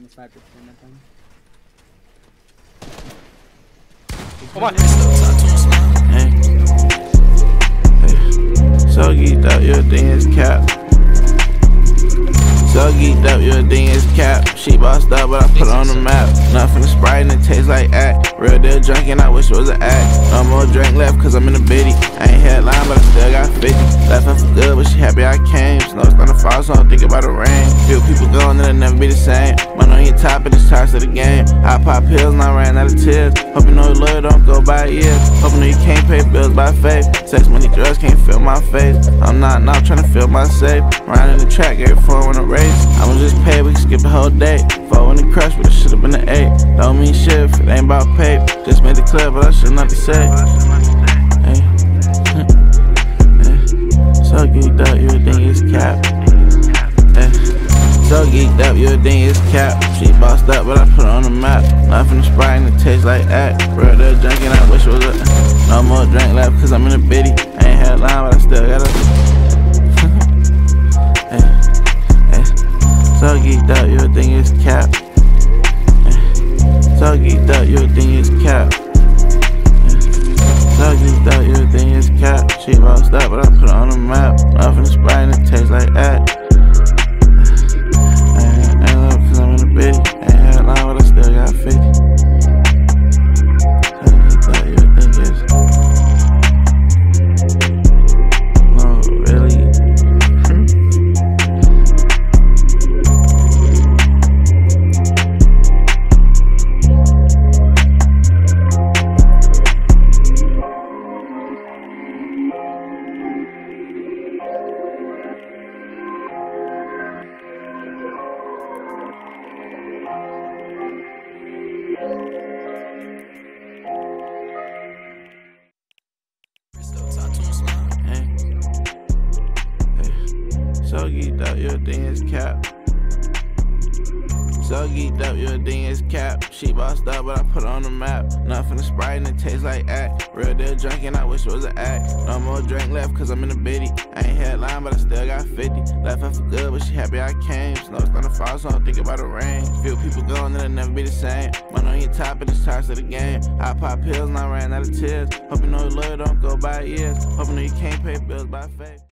from the sniper pin at them. Oh my. Hey. So geeked up, your is cap. So geeked up, your is cap. She bossed up, but I put on the map. Nothing Sprite and it tastes like act. Real deal drinking, I wish it was an act. No more drink left, cause I'm in a biddy. I ain't headline, but I still got 50. Left her for good, but she happy I came. Snow starting to fall, so I'm thinking about the rain. Feel people going, and it'll never be the same. Top, and it's charge of the game. I pop pills, and I ran out of tears. Hope you know your lawyer don't go by years. Hope you know you can't pay bills by faith. Sex, money, drugs can't fill my face. I'm not now trying to fill my safe. Riding the track, every four on a race. I'ma just pay, we skip the whole day. Four in the crush, but it should've been an eight. Don't mean shit if it ain't about pay. Just made it clear, but I should not to say. Hey. Hey. So geeked up, you think it's cap. She bossed up, but I put her on the map. Nothing to Sprite and it tastes like act. Real deal drinking, I wish it was a. No more drink left, cause I'm in a biddy. I ain't had line, but I still got a. So geeked up, you think it's cap. So geeked up, you think it's cap. So geeked up, you think it's cap. She bossed up, but I put her on the map. Nothing to Sprite and it tastes like act. So geeked up, your is cap. So geeked up, your is cap. She bossed up, but I put on the map. Nothing to Sprite and it tastes like act. Real deal drinking, I wish it was an act. No more drink left, cause I'm in a biddy. I ain't headline, but I still got 50. Left for good, but she happy I came. Snow starting to fall, so I'm thinking about the rain. Feel people going, it'll never be the same. Money on your top, and it's charge of the game. I pop pills, and I ran out of tears. Hope you know your lawyer don't go by years. Hope you know you can't pay bills by faith.